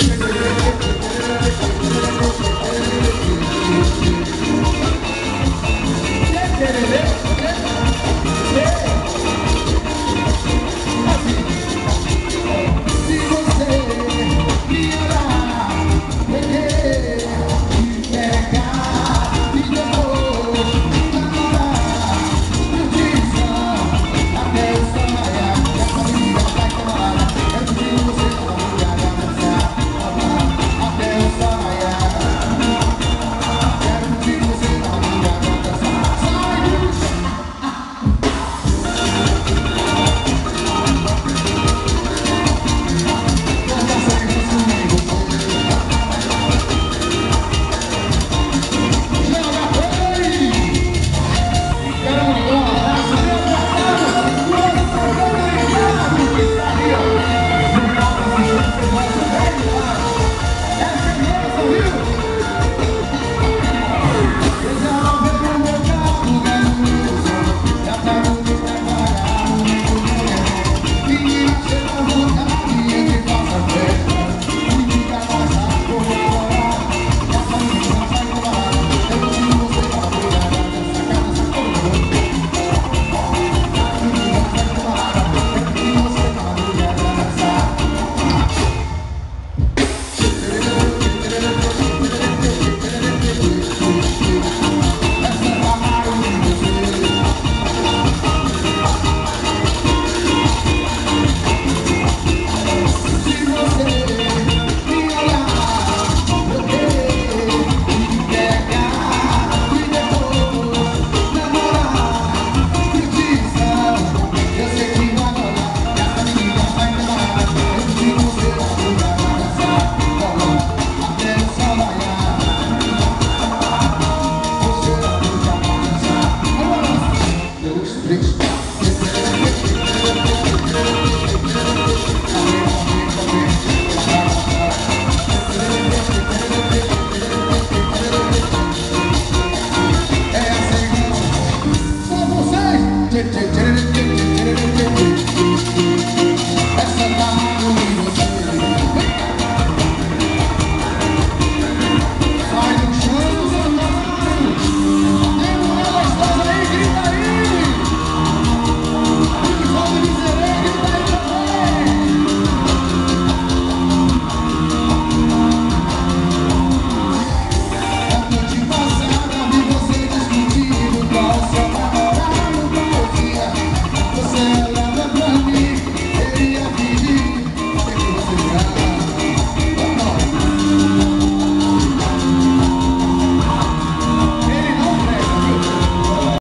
Yeah, yeah, yeah.